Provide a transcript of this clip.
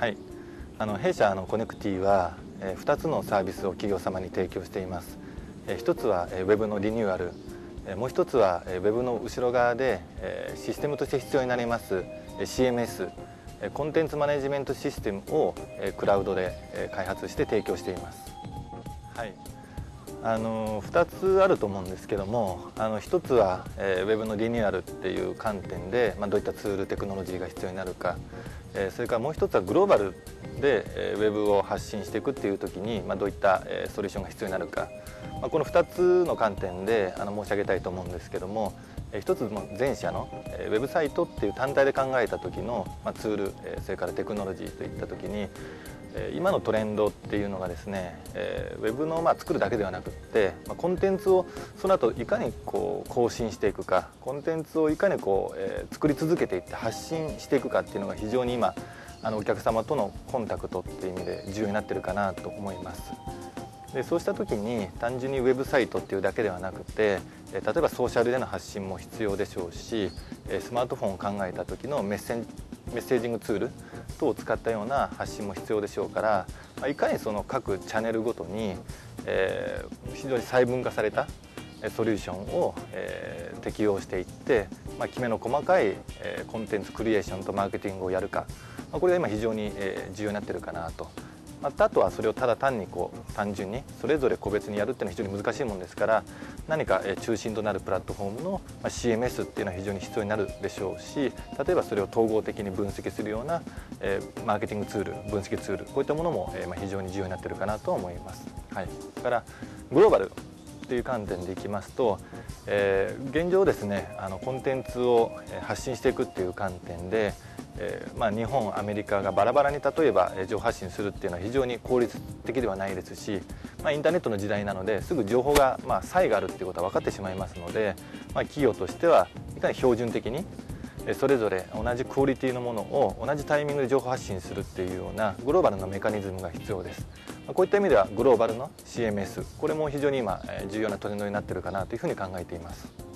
はい。あの弊社のコネクティは、え、2つのサービスを企業様に提供しています、え、1つは、えー、ウェブのリニューアル、え、もう1つは、えー、ウェブの後ろ側で、え、システムとして必要になります、え、CMS コンテンツマネジメントシステムをクラウドで開発して提供しています。はい。あの2つあると思うんですけどもあの1つは、えー、ウェブのリニューアルっていう観点で、まあ、どういったツールテクノロジーが必要になるか、え、それからもう一つはグローバルで、えー、ウェブを発信していくっていう時に、ま、どういった、え、ソリューションが必要になるか、ま、この2つの観点であの申し上げたいと思うんですけども、え、1つも前者の、え、ウェブサイトっていう単体で考えた時の、ま、ツール、え、それからテクノロジーといった時に今のトレンドっていうのがですね、えー、ウェブのまあ作るだけではなくって、ま、コンテンツをその後いかにこう更新していくかコンテンツをいかにこう、え、作り続けていって発信していくかっていうのが非常に今あのお客様とのコンタクトっていう意味で重要になってるかなと思います。でそうした時に単純にウェブサイトっていうだけではなくて例えばソーシャルでの発信も必要でしょうしスマートフォンを考えた時のメッセンメッセージングツール等を使ったような発信も必要でしょうからいかにその各チャンネルごとに、えー、非常に細分化されたソリューションを、えー、適用していって、まあ、きめの細かい、えー、コンテンツクリエーションとマーケティングをやるか、まあ、これが今非常に、えー、重要になってるかなと。またあとはそれをただ単にこう単純にそれぞれ個別にやるっていうのは非常に難しいものですから何か中心となるプラットフォームの CMS っていうのは非常に必要になるでしょうし例えばそれを統合的に分析するようなマーケティングツール分析ツールこういったものも非常に重要になってるかなと思います。はい、だからグローバルという観点でいきますと、えー、現状ですねあのコンテンツを発信していくっていう観点でえーまあ、日本アメリカがバラバラに例えば情報発信するっていうのは非常に効率的ではないですし、まあ、インターネットの時代なのですぐ情報が、まあ、差異があるっていうことは分かってしまいますので、まあ、企業としてはいかに標準的にそれぞれ同じクオリティのものを同じタイミングで情報発信するっていうようなグローバルなメカニズムが必要です。こういった意味ではグローバルの CMS これも非常に今重要なトレンドになってるかなというふうに考えています。